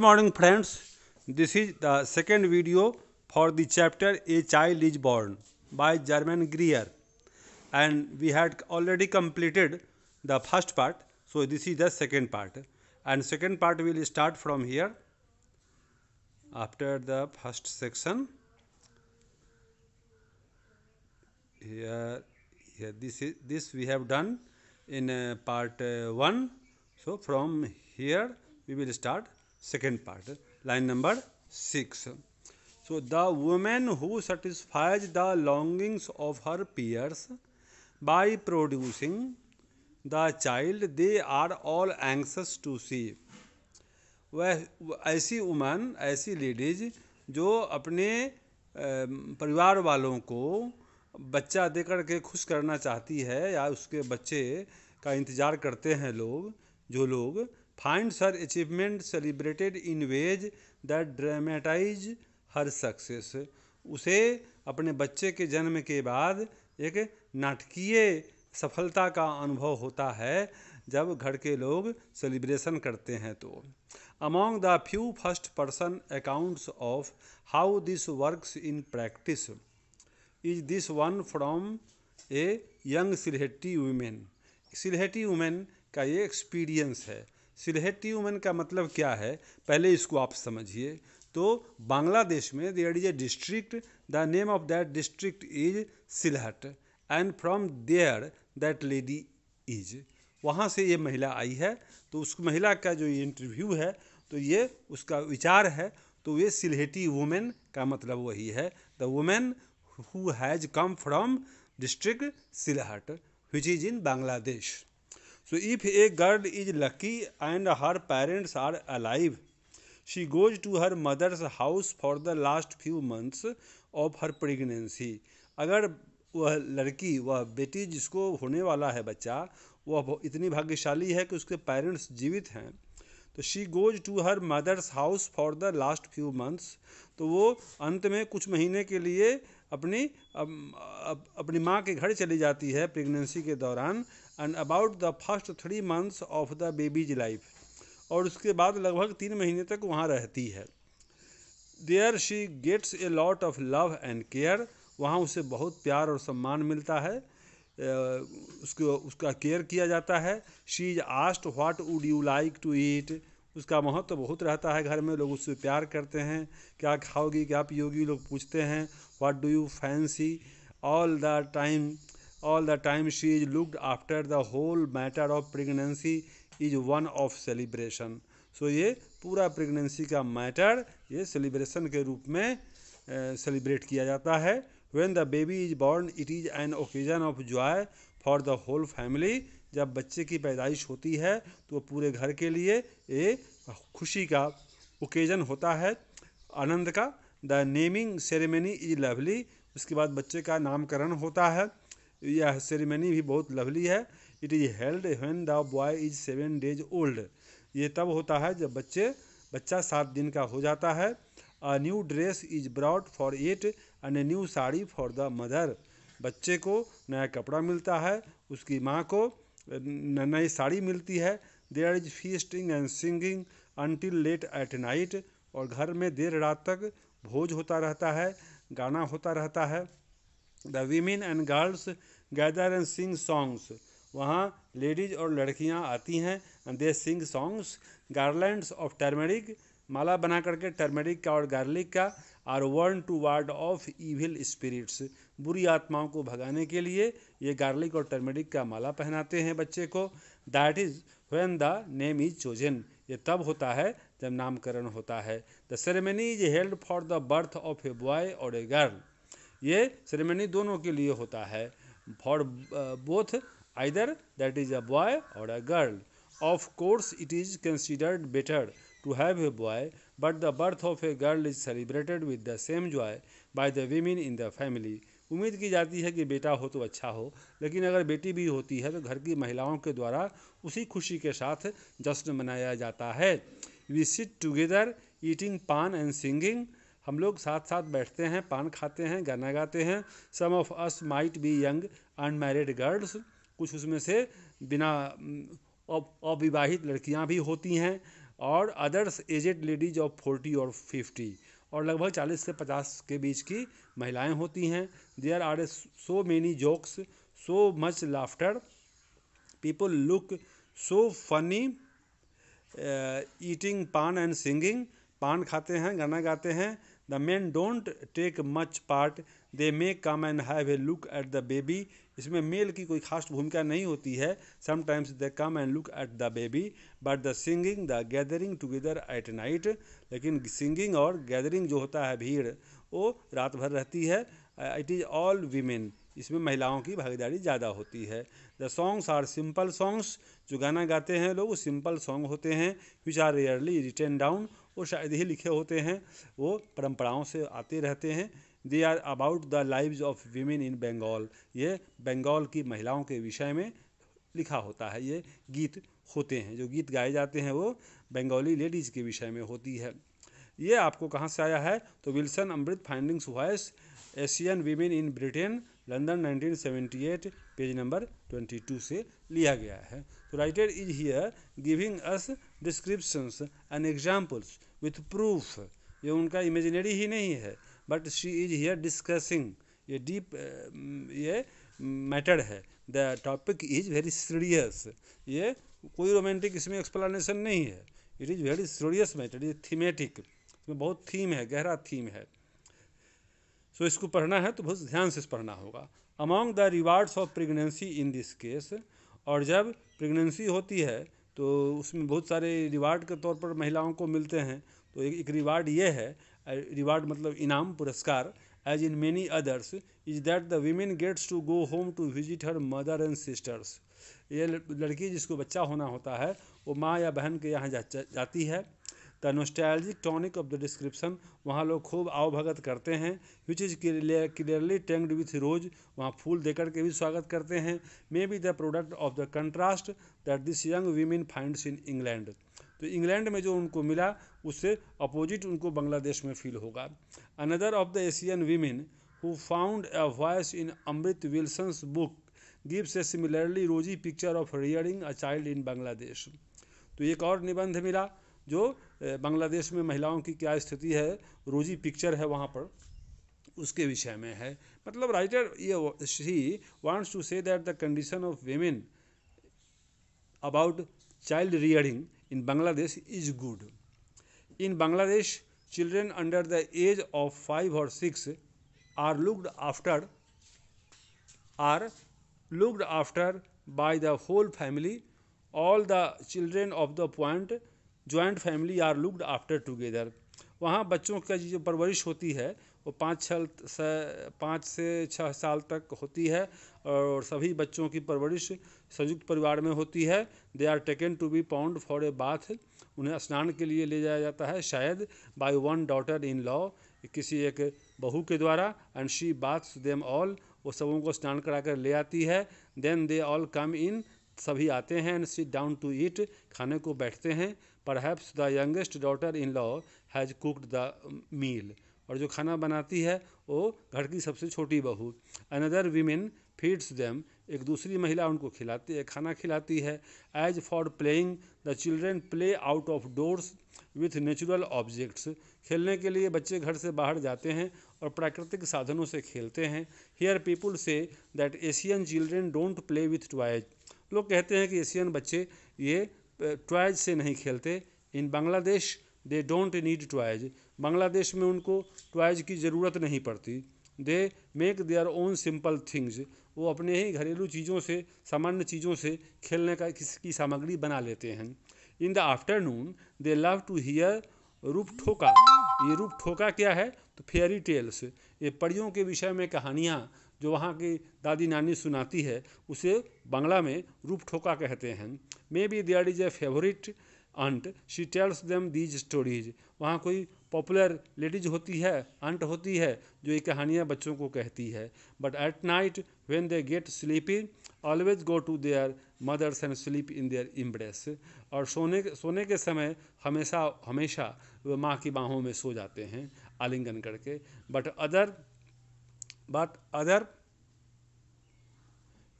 Good morning friends. This is the second video for the chapter A Child is Born by German Greer. And we had already completed the first part. So this is the second part. And second part will start from here after the first section. Here, here this is this we have done in uh, part uh, 1. So from here we will start second part line number six so the woman who satisfies the longings of her peers by producing the child they are all anxious to see वह, ऐसी women ऐसी ladies जो अपने परिवार वालों को बच्चा देकर के खुश करना चाहती है या उसके बच्चे का इंतज़ार करते हैं लोग, जो लोग finds her achievement celebrated in ways that dramatize her success. उसे अपने बच्चे के जन्म के बाद एक नाटकीय सफलता का अनुभव होता है जब घर के लोग सेलिब्रेशन करते हैं तो। Among the few first person accounts of how this works in practice is this one from a young Sylheti woman Sylheti woman का ये एक्सपीरियंस है। सिलहेटी वुमेन का मतलब क्या है? पहले इसको आप समझिए। तो बांग्लादेश में there is a district the name of that district is Sylhet and from there that lady is वहाँ से ये महिला आई है तो उस महिला का जो इंटरव्यू है तो ये उसका विचार है तो ये सिलहेटी वुमेन का मतलब वही है। The woman who has come from district Sylhet which is in Bangladesh. So if a girl is lucky and her parents are alive, she goes to her mother's house for the last few months of her pregnancy. अगर वह लड़की वह बेटी जिसको होने वाला है बच्चा वह इतनी भाग्यशाली है कि उसके पेरेंट्स जीवित हैं तो she goes to her mother's house for the last few months तो वो अंत में कुछ महीने के लिए अपनी अप, अप, अपनी माँ के घर चली जाती है प्रेगनेंसी के दौरान and about the first three months of the baby's life और उसके बाद लगभग तीन महीने तक वहाँ रहती है। There she gets a lot of love and care वहाँ उसे बहुत प्यार और सम्मान मिलता है। उसको, उसका केयर किया जाता है। She is asked what would you like to eat उसका महत्व तो बहुत रहता है घर में। लोग उससे प्यार करते हैं। क्या खाओगी? क्या पियोगी? लोग पूछते हैं। What do you fancy all the time all the time she is looked after the whole matter of pregnancy is one of celebration so ये पूरा प्रेगनेंसी का मैटर ये सेलिब्रेशन के रूप में सेलिब्रेट किया जाता है। When the baby is born it is an occasion of joy for the whole family जब बच्चे की पैदाइश होती है तो पूरे घर के लिए ये खुशी का ओकेजन होता है, आनंद का। The naming ceremony is lovely उसके बाद बच्चे का नामकरण होता है। यह सेरेमनी भी बहुत लवली है। It is held when the boy is seven days old ये तब होता है जब बच्चे, बच्चा सात दिन का हो जाता है। A new dress is brought for it and a new sari for the mother बच्चे को नया कपड़ा मिलता है, उसकी माँ को नई साड़ी मिलती है। There is feasting and singing until late at night और घर में देर रात तक भोज होता रहता है, गाना होता रहता है। The women and girls gather and sing songs वहाँ लेडीज़ और लड़कियाँ आती हैं and they sing songs garlands of turmeric माला बना करके टर्मेरिक का और गार्लिक का are worn to ward off evil spirits बुरी आत्माओं को भगाने के लिए ये गार्लिक और टर्मेरिक का माला पहनाते हैं बच्चे को. That is when the name is chosen ये तब होता है जब नामकरण होता है. The ceremony is held for the birth of a boy or a girl ये सेरेमनी दोनों के लिए होता है। For both either that is a boy or a girl of course it is considered better to have a boy but the birth of a girl is celebrated with the same joy by the women in the family उम्मीद की जाती है कि बेटा हो तो अच्छा हो, लेकिन अगर बेटी भी होती है तो घर की महिलाओं के द्वारा उसी खुशी के साथ जश्न मनाया जाता है। We sit together eating paan and singing हम लोग साथ साथ बैठते हैं, पान खाते हैं, गाना गाते हैं। Some of us might be young unmarried girls कुछ उसमें से बिना अविवाहित लड़कियाँ भी होती हैं और others aged ladies of forty or fifty और लगभग चालीस से पचास के बीच की महिलाएँ होती हैं। There are a so many jokes so much laughter people look so funny eating paan and singing पान खाते हैं, गाना गाते हैं। The man don't take much part they may come and have a look at the baby इसमें male की कोई खास भूमिका नहीं होती है. Sometimes they come and look at the baby but the singing the gathering together at night लेकिन singing और गैदरिंग जो होता है भीड़, वो रात भर रहती है. इट इज़ ऑल वीमेन इसमें महिलाओं की भागीदारी ज़्यादा होती है। The songs are simple songs जो गाना गाते हैं लोग सिंपल सॉन्ग होते हैं which are rarely written down वो शायद ही लिखे होते हैं। वो परंपराओं से आते रहते हैं। They are about the lives of women in Bengal ये बंगाल की महिलाओं के विषय में लिखा होता है। ये गीत होते हैं। जो गीत गाए जाते हैं, वो बंगाली लेडीज़ के विषय में होती है। ये आपको कहाँ से आया है? तो Wilson Amrit findings voice Asian women in Britain London 1978 page number 22 से लिया गया है। तो writer is here giving us descriptions and examples with proof ये उनका इमेजिनरी ही नहीं है but she is here discussing ये डीप ये मैटर है। The topic is very serious ये कोई रोमांटिक इसमें एक्सप्लेनेशन नहीं है। It is very serious matter is thematic इसमें बहुत थीम है, गहरा थीम है। सो इसको पढ़ना है तो बहुत ध्यान से पढ़ना होगा। Among the rewards of pregnancy in this case और जब प्रेगनेंसी होती है तो उसमें बहुत सारे रिवार्ड के तौर पर महिलाओं को मिलते हैं। तो एक, एक रिवार्ड ये है रिवार्ड मतलब इनाम पुरस्कार। As in many others is that the women gets to go home to visit her mother and sisters ये लड़की जिसको बच्चा होना होता है वो माँ या बहन के यहाँ जा, जाती है। The nostalgic tonic of the description वहाँ लोग खूब आवभगत करते हैं which is clearly tinged with rose वहाँ फूल देकर के भी स्वागत करते हैं। May be the product of the contrast that this young women finds in England तो इंग्लैंड में जो उनको मिला, उससे अपोजिट उनको बांग्लादेश में फील होगा। Another of the Asian women who found a voice in Amrit Wilson's book gives a similarly rosy picture of rearing a child in Bangladesh तो एक और निबंध मिला जो बांग्लादेश में महिलाओं की क्या स्थिति है, रोजी पिक्चर है वहाँ पर, उसके विषय में है। मतलब राइटर ये he wants to say that the condition of women about child rearing in Bangladesh is good in Bangladesh children under the age of five or six are looked after are looked after by the whole family all the children of the point joint family are looked after together वहाँ बच्चों का जो परवरिश होती है, वो पाँच छः पाँच से छः साल तक होती है और सभी बच्चों की परवरिश संयुक्त परिवार में होती है। They are taken to be pound for a bath उन्हें स्नान के लिए ले जाया जाता है। शायद by one daughter in law किसी एक बहू के द्वारा and she baths them all वो सबों को स्नान करा कर ले आती है। Then they all come in सभी आते हैं and sit down to eat खाने को बैठते हैं। Perhaps the youngest daughter in law has cooked the meal और जो खाना बनाती है, वो घर की सबसे छोटी बहू। अनदर वीमेन फीड्स देम एक दूसरी महिला उनको खिलाती है, खाना खिलाती है। As for playing the children play out of doors with natural objects खेलने के लिए बच्चे घर से बाहर जाते हैं और प्राकृतिक साधनों से खेलते हैं। Here people say that Asian children don't play with toys लोग कहते हैं कि एशियन बच्चे ये टॉयज से नहीं खेलते। In Bangladesh they don't need toys Bangladesh में उनको टॉयज की ज़रूरत नहीं पड़ती। They make their own simple things वो अपने ही घरेलू चीज़ों से, सामान्य चीज़ों से खेलने का किसकी सामग्री बना लेते हैं। In the afternoon they love to hear rupkotha. ये रूप ठोका क्या है? तो फेयरी टेल्स ये परियों के विषय में कहानियाँ, जो वहाँ की दादी नानी सुनाती है, उसे बांग्ला में रूप ठोका कहते हैं। Be there is a favourite aunt she tells them these stories वहाँ कोई पॉपुलर लेडीज़ होती है अंट होती है, जो ये कहानियाँ बच्चों को कहती है। But at night when they get sleepy always go to their mothers and sleep in their embrace और सोने सोने के समय हमेशा हमेशा वो माँ की बाहों में सो जाते हैं, आलिंगन करके। But other but other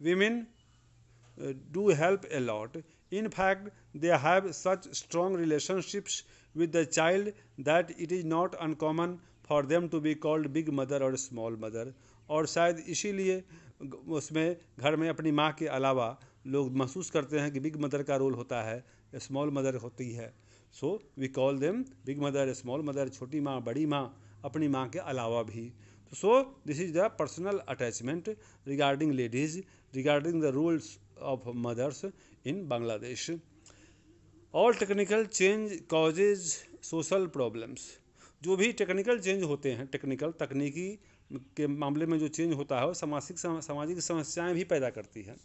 women do help a lot In fact, they have such strong relationships with the child that it is not uncommon for them to be called big mother or small mother. और शायद इसीलिए उसमें घर में अपनी माँ के अलावा लोग महसूस करते हैं कि बिग मदर का रोल होता है स्मॉल मदर होती है so we call them big mother small mother छोटी माँ बड़ी माँ अपनी माँ के अलावा भी तो so this is the personal attachment regarding ladies regarding the rules of mothers in Bangladesh all technical change causes social problems जो भी टेक्निकल चेंज होते हैं टेक्निकल तकनीकी के मामले में जो चेंज होता है, वो सामाजिक सामाजिक समस्याएँ भी पैदा करती है।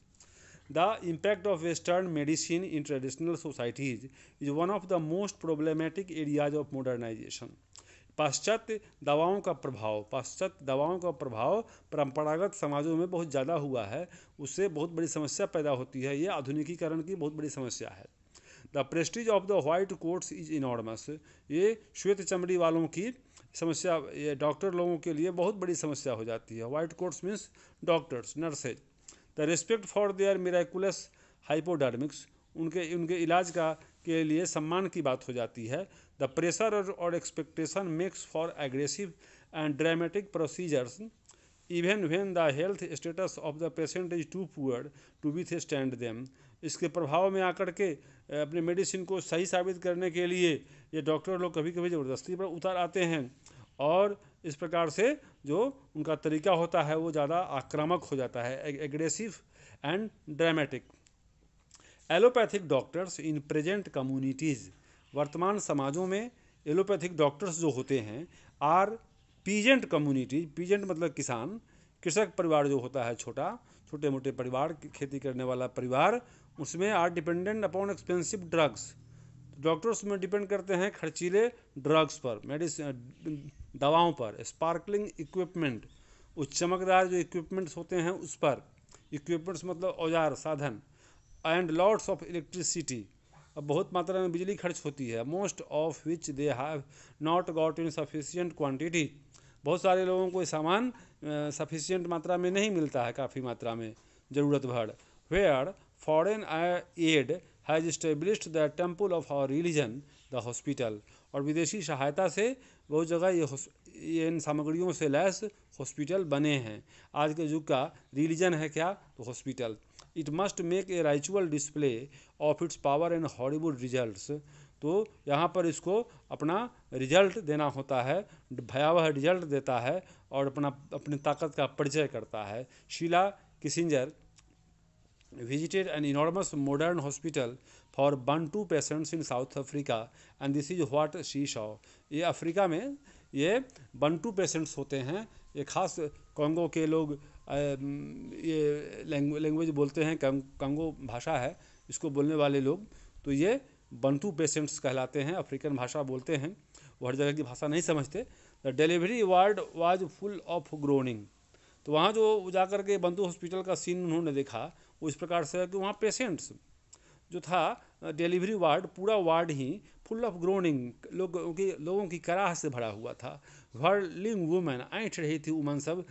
The impact of western medicine in traditional societies is one of the most problematic areas of modernisation पाश्चात्य दवाओं का प्रभाव, पाश्चात्य दवाओं का प्रभाव परंपरागत समाजों में बहुत ज़्यादा हुआ है। उससे बहुत बड़ी समस्या पैदा होती है। ये आधुनिकीकरण की बहुत बड़ी समस्या है। The prestige of the white coats is enormous ये श्वेत चमड़ी वालों की समस्या, ये डॉक्टर लोगों के लिए बहुत बड़ी समस्या हो जाती है। White coats means doctors nurses the respect for their miraculous hypodermics उनके उनके इलाज का के लिए सम्मान की बात हो जाती है। द प्रेशर और expectation makes for aggressive and dramatic procedures even when the health status of the patient is too poor to withstand them इसके प्रभाव में आकर के अपने मेडिसिन को सही साबित करने के लिए ये डॉक्टर लोग कभी कभी ज़बरदस्ती पर उतार आते हैं और इस प्रकार से जो उनका तरीका होता है वो ज़्यादा आक्रामक हो जाता है। Aggressive and dramatic allopathic doctors in present communities. वर्तमान समाजों में एलोपैथिक डॉक्टर्स जो होते हैं, आर पीजेंट कम्युनिटीज पीजेंट मतलब किसान, कृषक परिवार जो होता है छोटा छोटे मोटे परिवार, खेती करने वाला परिवार, उसमें are dependent upon expensive drugs doctors में डिपेंड करते हैं खर्चीले ड्रग्स पर मेडिसिन दवाओं पर स्पार्कलिंग इक्विपमेंट उस चमकदार जो इक्विपमेंट्स होते हैं उस पर। इक्विपमेंट्स मतलब औज़ार, साधन। एंड लॉर्ड्स ऑफ़ इलेक्ट्रिसिटी अब बहुत मात्रा में बिजली खर्च होती है। Most of which they have not got in sufficient quantity बहुत सारे लोगों को सामान सफिशियंट मात्रा में नहीं मिलता है काफ़ी मात्रा में ज़रूरत भर where foreign aid has established the temple of our religion the hospital और विदेशी सहायता से बहुत जगह ये ये इन सामग्रियों से लैस हॉस्पिटल बने हैं। आज के युग का रिलीजन है क्या? तो hospital it must make a ritual display of its power and Hollywood results तो यहाँ पर इसको अपना रिज़ल्ट देना होता है, भयावह रिज़ल्ट देता है और अपना, अपनी ताकत का परिचय करता है Sheila Kitzinger visited visited an enormous modern hospital for Bantu patients in South Africa and this is what she saw. ये अफ्रीका में ये बंटू पेशेंट्स होते हैं ये खास कंगो के लोग ये लैंग्वेज बोलते हैं कंगो भाषा है, इसको बोलने वाले लोग। तो ये बंटू पेशेंट्स कहलाते हैं, अफ्रीकन भाषा बोलते हैं, वो हर जगह की भाषा नहीं समझते। The delivery ward was full of groaning. तो वहाँ जो जा कर के बंधु हॉस्पिटल का सीन उन्होंने देखा, वो इस प्रकार से कि वहाँ पेशेंट्स जो था, डिलीवरी वार्ड, पूरा वार्ड ही फुल ऑफ़ ग्रोनिंग, लोगों की लोगों की कराह से भरा हुआ था। वर्लिंग वुमेन ऐठ रही थी उमन सब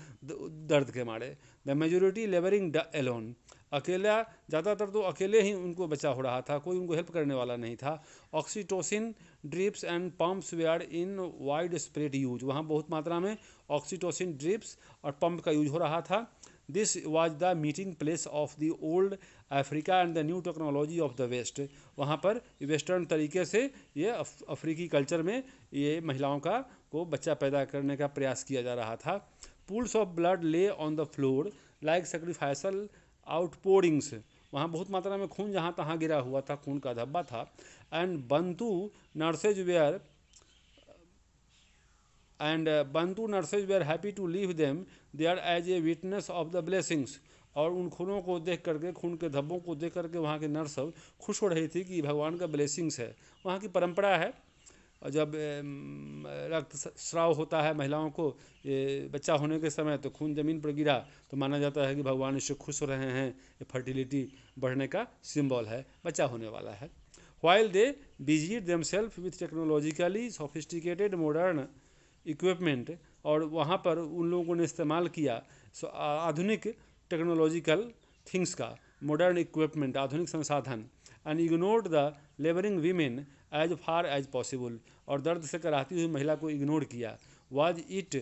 दर्द के मारे। द मेजोरिटी लेबरिंग एलोन अकेला, ज़्यादातर तो अकेले ही उनको बचा हो रहा था, कोई उनको हेल्प करने वाला नहीं था। Oxytocin drips and pumps we are in wide spread use वहाँ बहुत मात्रा में ऑक्सीटोसिन ड्रिप्स और पम्प का यूज़ हो रहा था। This was the meeting place of the old Africa and the new technology of the west वहाँ पर वेस्टर्न तरीके से ये अफ्रीकी कल्चर में ये महिलाओं का, को बच्चा पैदा करने का प्रयास किया जा रहा था। Pools of blood lay on the floor like sacrificial outpourings वहाँ बहुत मात्रा में खून जहाँ तहाँ गिरा हुआ था, खून का धब्बा था। And Bantu nurses were and Bantu nurses were happy to leave them they are as a witness of the blessings और उन खूनों को देख करके, खून के धब्बों को देख करके वहाँ के नर्स खुश हो रही थी कि भगवान का ब्लेसिंग्स है। वहाँ की परंपरा है। और जब रक्त स्राव होता है महिलाओं को बच्चा होने के समय तो खून ज़मीन पर गिरा तो माना जाता है कि भगवान इससे खुश हो रहे हैं। ये फर्टिलिटी बढ़ने का सिंबल है, बच्चा होने वाला है। While they busied themself with technologically sophisticated modern equipment और वहाँ पर उन लोगों ने इस्तेमाल किया सो आधुनिक टेक्नोलॉजिकल थिंग्स का मॉडर्न इक्विपमेंट आधुनिक संसाधन and ignored the labouring women as far as possible और दर्द से कराहती हुई महिला को इग्नोर किया। Was it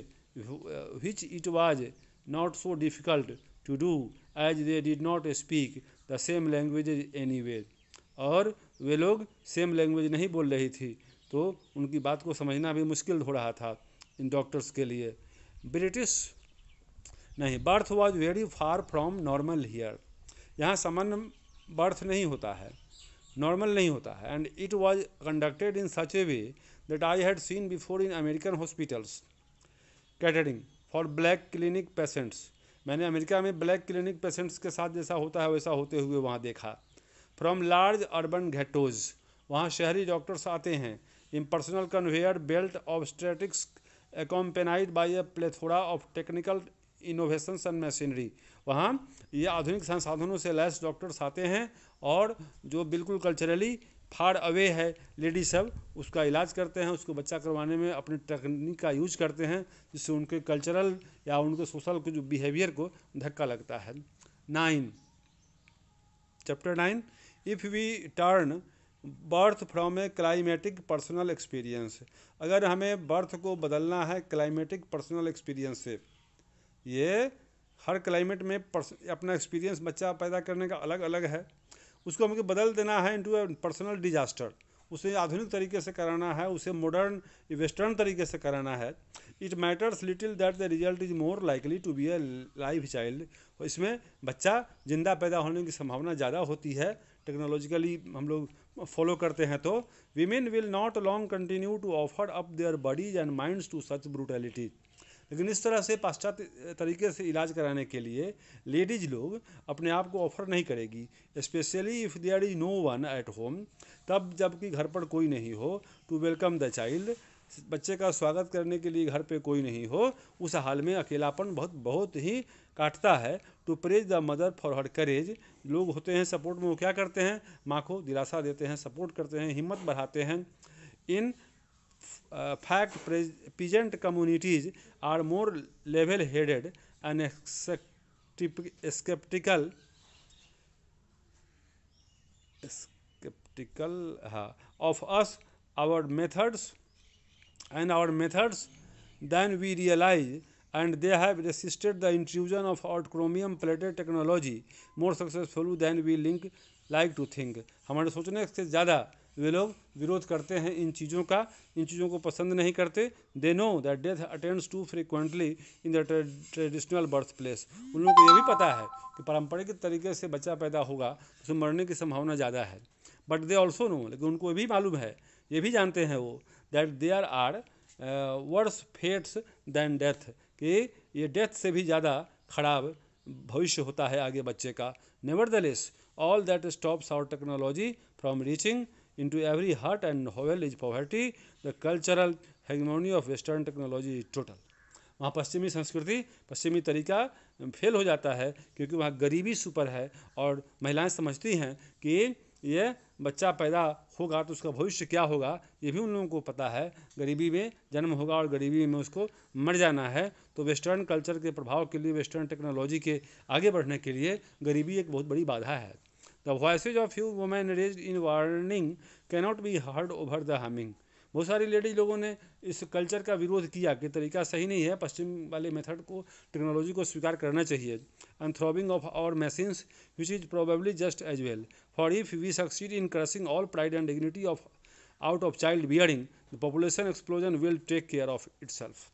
which it was not so difficult to do as they did not speak the same language anyway और वे लोग सेम लैंग्वेज नहीं बोल रही थी तो उनकी बात को समझना भी मुश्किल हो रहा था। इन डॉक्टर्स के लिए। ब्रिटिश नहीं, birth was very far from normal here. यहाँ सामान्य बर्थ नहीं होता है, नॉर्मल नहीं होता है। And it was conducted in such a way that I had seen before in American hospitals catering for black clinic patients मैंने अमेरिका में ब्लैक क्लिनिक पेशेंट्स के साथ जैसा होता है, वैसा होते हुए वहाँ देखा। फ्रॉम लार्ज अर्बन घेटोज वहाँ शहरी डॉक्टर्स आते हैं। Impersonal conveyor belt obstetrics accompanied by a plethora of technical innovations and machinery वहाँ ये आधुनिक संसाधनों से लैस डॉक्टर्स आते हैं और जो बिल्कुल कल्चरली फार अवे है लेडी सब, उसका इलाज करते हैं, उसको बच्चा करवाने में अपनी टेक्निक का यूज़ करते हैं, जिससे उनके कल्चरल या उनके सोशल के जो बिहेवियर को धक्का लगता है। Nine chapter nine if we turn birth from a climatic personal experience. अगर हमें बर्थ को बदलना है क्लाइमेटिक पर्सनल एक्सपीरियंस से, ये हर क्लाइमेट में अपना एक्सपीरियंस बच्चा पैदा करने का अलग अलग है। उसको हमको बदल देना है इनटू ए पर्सनल डिजास्टर उसे आधुनिक तरीके से कराना है, उसे मॉडर्न वेस्टर्न तरीके से कराना है। It matters little that the result is more likely to be a live child इसमें बच्चा ज़िंदा पैदा होने की संभावना ज़्यादा होती है। टेक्नोलॉजिकली हम लोग फॉलो करते हैं तो women will not long continue to offer up their bodies and minds to such brutality लेकिन इस तरह से पाश्चात्य तरीके से इलाज कराने के लिए लेडीज़ लोग अपने आप को ऑफ़र नहीं करेगी specially if there is no one at home तब जबकि घर पर कोई नहीं हो टू वेलकम द चाइल्ड बच्चे का स्वागत करने के लिए घर पे कोई नहीं हो, उस हाल में अकेलापन बहुत बहुत ही काटता है to praise the mother for her courage लोग होते हैं सपोर्ट में, वो क्या करते हैं? माँ को दिलासा देते हैं सपोर्ट करते हैं, हिम्मत बढ़ाते हैं। In fact present communities are more level headed and sceptical sceptical of us our methods and our methods then we realize and they have resisted the intrusion of our chromium plated technology. More successfully than we link, like to think. हमारे सोचने से ज़्यादा वे लोग विरोध करते हैं इन चीज़ों का। इन चीज़ों को पसंद नहीं करते। They know that death attends too frequently in the traditional birth place उन लोगों को ये भी पता है कि पारंपरिक तरीके से बच्चा पैदा होगा तो उसे मरने की संभावना ज़्यादा है। बट दे ऑल्सो नो लेकिन उनको ये भी मालूम है, ये भी जानते हैं वो that there are worse fates than death कि ये डेथ से भी ज़्यादा खराब भविष्य होता है आगे बच्चे का। Nevertheless all that stops our technology from reaching into every heart and hovel is poverty the cultural hegemony of western technology is total वहाँ पश्चिमी संस्कृति, पश्चिमी तरीका फेल हो जाता है क्योंकि वहाँ गरीबी सुपर है और महिलाएँ समझती हैं कि ये बच्चा पैदा होगा तो उसका भविष्य क्या होगा, ये भी उन लोगों को पता है। गरीबी में जन्म होगा और गरीबी में उसको मर जाना है। तो वेस्टर्न कल्चर के प्रभाव के लिए, वेस्टर्न टेक्नोलॉजी के आगे बढ़ने के लिए गरीबी एक बहुत बड़ी बाधा है। The voices of you women raise in warning cannot be heard over the humming बहुत सारी लेडीज़ लोगों ने इस कल्चर का विरोध किया कि तरीका सही नहीं है, पश्चिम वाले मेथड को, टेक्नोलॉजी को स्वीकार करना चाहिए। And throbbing of our machines which is probably just as well for if we succeed in crushing all pride and dignity of out of child bearing the population explosion will take care of itself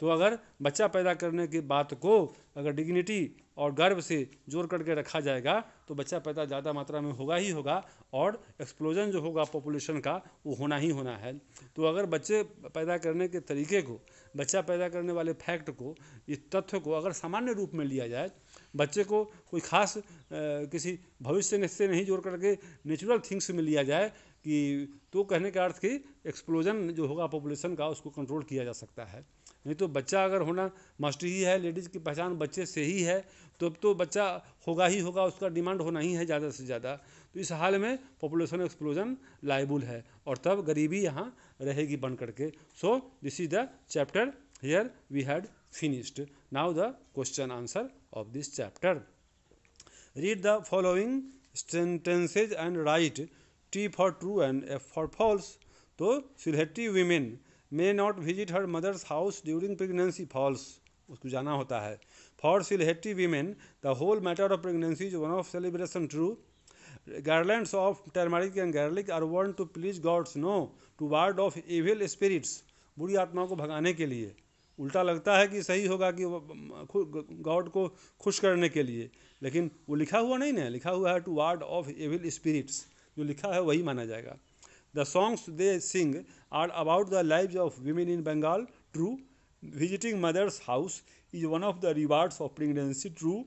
तो अगर बच्चा पैदा करने की बात को अगर dignity और गर्व से ज़ोर करके रखा जाएगा तो बच्चा पैदा ज़्यादा मात्रा में होगा ही होगा और एक्सप्लोजन जो होगा पॉपुलेशन का वो होना ही होना है। तो अगर बच्चे पैदा करने के तरीके को बच्चा पैदा करने वाले फैक्ट को इस तथ्य को अगर सामान्य रूप में लिया जाए बच्चे को कोई खास आ, किसी भविष्य से नहीं जोड़ करके नेचुरल थिंग्स में लिया जाए कि तो कहने का अर्थ कि एक्सप्लोजन जो होगा पॉपुलेशन का उसको कंट्रोल किया जा सकता है। नहीं तो बच्चा अगर होना मस्ट ही है, लेडीज़ की पहचान बच्चे से ही है तो अब तो बच्चा होगा ही होगा, उसका डिमांड होना ही है ज़्यादा से ज़्यादा। तो इस हाल में पॉपुलेशन एक्सप्लोजन लाइबुल है और तब गरीबी यहाँ रहेगी बन करके। So this is the chapter here we had finished. Now the question answer of this chapter. Read the following sentences and write T for true and F for false. तो Sylheti women may not visit her mothers house during pregnancy false उसको जाना होता है। For Sylheti women the whole matter of pregnancy is one of celebration true garland of turmeric and garlic are worn to please gods no to ward off evil spirits बुरी आत्मा को भगाने के लिए। उल्टा लगता है कि सही होगा कि गॉड को खुश करने के लिए। लेकिन वो लिखा हुआ नहीं ना, लिखा हुआ है to ward off evil spirits जो लिखा है वही माना जाएगा। Songs they sing are about the life of women in Bengal true visiting mothers house is one of the rewards of pregnancy true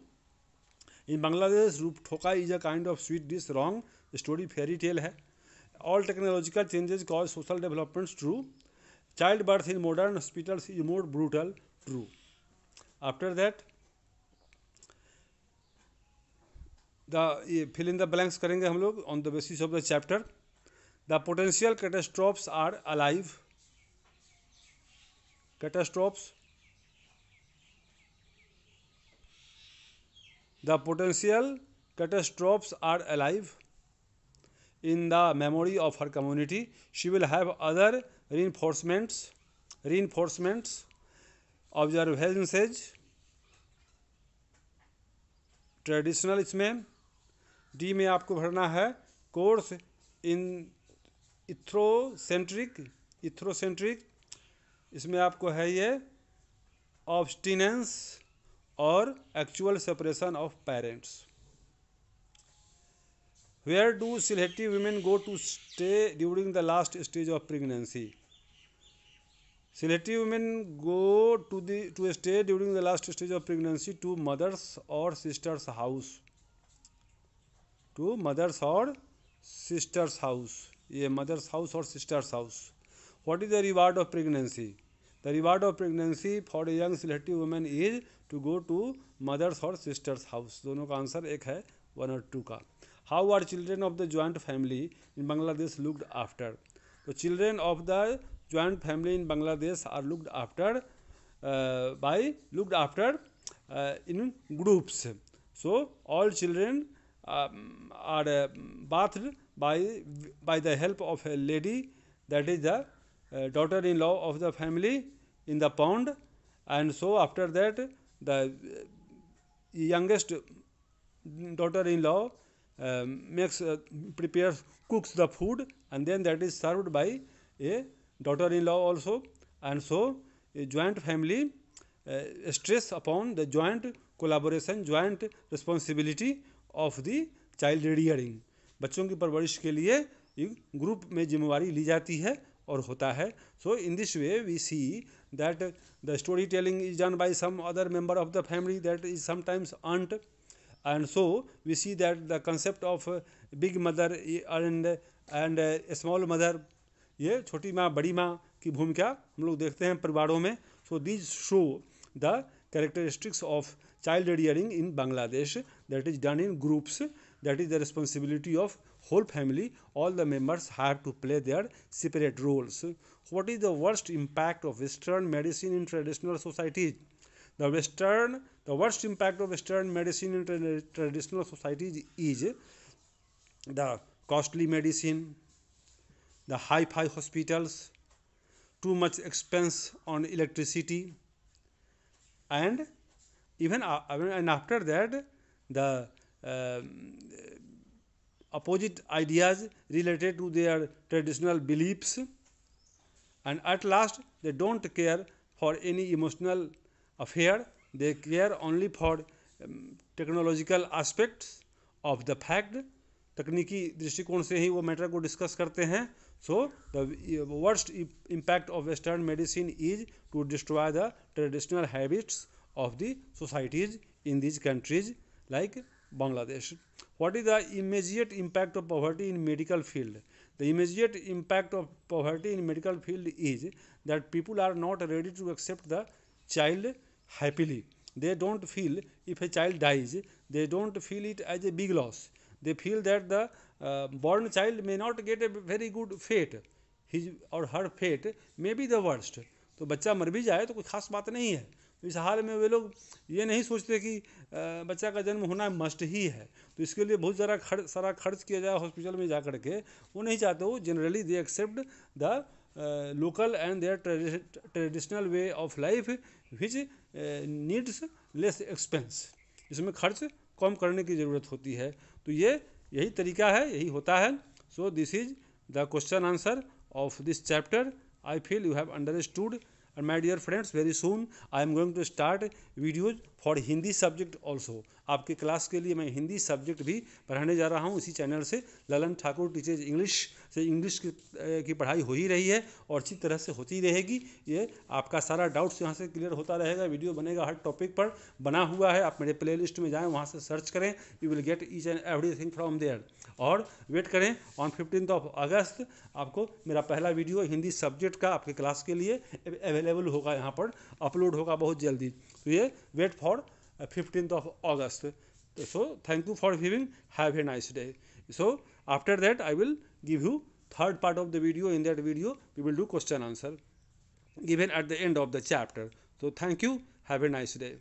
in Bangladesh Rupkotha is a kind of sweet dish wrong story fairy tale है technological changes cause social developments true child birth in modern hospitals is more brutal true after that the fill in the blanks करेंगे हम लोग on the basis of the chapter the potential catastrophes are alive catastrophes the potential catastrophes are alive in the memory of her community she will have other reinforcements reinforcements observances traditional इसमें D में आपको भरना है course in इथ्रोसेंट्रिक इथ्रोसेंट्रिक, इसमें आपको है ये abstinence और actual separation of parents. Where do selective women go to stay during the last stage of pregnancy selective women go to to stay during the last stage of pregnancy to mothers और sisters house to mother's और sisters house ये mother's house और sisters house what is the reward of pregnancy the reward of pregnancy for a young selective women is to go to mothers और sisters house दोनों का answer एक है one और two का। How are children of the joint family in Bangladesh looked after तो children of the joint family in Bangladesh are looked after by looked after in groups so all children are bath by by the help of a lady that is the uh, daughter-in-law of the family in the pond. And so after that the youngest daughter-in-law uh, makes uh, prepares cooks the food and then that is served by a daughter-in-law also. And so a joint family uh, stress upon the joint collaboration joint responsibility of the child rearing बच्चों की परवरिश के लिए group में जिम्मेवारी ली जाती है और होता है। So in this way we see that the story telling is done by some other member of the family that is sometimes aunt we see that the concept of uh, big mother and and uh, small mother ये छोटी माँ बड़ी माँ की भूमिका हम लोग देखते हैं परिवारों में। So these show the characteristics of child rearing in Bangladesh that is done in groups that is the responsibility of whole family. All the members have to play their separate roles. What is the worst impact of western medicine in traditional societies the western the worst impact of western medicine in tra traditional societies is the costly medicine the high-fi hospitals too much expense on electricity and even uh, and after that the opposite ideas related to their traditional beliefs and at last they don't care for any emotional affair they care only for um, technological aspects of the fact तकनीकी दृष्टिकोण से ही वो matter को discuss करते हैं so the worst impact of western medicine is to destroy the traditional habits of the societies in these countries like Bangladesh. What is the immediate impact of poverty in medical field? The immediate impact of poverty in medical field is that people are not ready to accept the child happily. They don't feel if a child dies, they don't feel it as a big loss. They feel that the uh, born child may not get a very good fate. His or her fate may be the worst. तो बच्चा मर भी जाए तो कोई खास बात नहीं है इस हाल में वे लोग ये नहीं सोचते कि बच्चा का जन्म होना मस्ट ही है। तो इसके लिए बहुत ज़्यादा खर्च, सारा खर्च किया जाए हॉस्पिटल में जा कर के। वो नहीं चाहते, वो generally they accept the local and their traditional way of life which needs less expense इसमें खर्च कम करने की ज़रूरत होती है। तो ये, यही तरीका है, यही होता है। So this is the question answer of this chapter I feel you have understood and my dear friends very soon i am going to start videos for Hindi subject also आपके क्लास के लिए मैं Hindi subject भी पढ़ाने जा रहा हूँ। इसी चैनल से ललन ठाकुर टीचर्स इंग्लिश से इंग्लिश की, पढ़ाई हो ही रही है और अच्छी तरह से होती रहेगी। ये आपका सारा डाउट्स यहाँ से क्लियर होता रहेगा। वीडियो बनेगा हर टॉपिक पर। बना हुआ है। आप मेरे प्ले लिस्ट में जाएँ वहाँ से सर्च करें। You will get each and every thing from there और वेट करें ऑन फिफ्टीन ऑफ़ अगस्त आपको मेरा पहला वीडियो हिंदी सब्जेक्ट का आपके क्लास के लिए अवेलेबल होगा यहाँ पर। अपलोड होगा बहुत जल्दी। So wait for uh, 15th of August. So thank you for viewing. Have a nice day. So after that I will give you third part of the video. In that video we will do question answer given at the end of the chapter. So thank you. Have a nice day.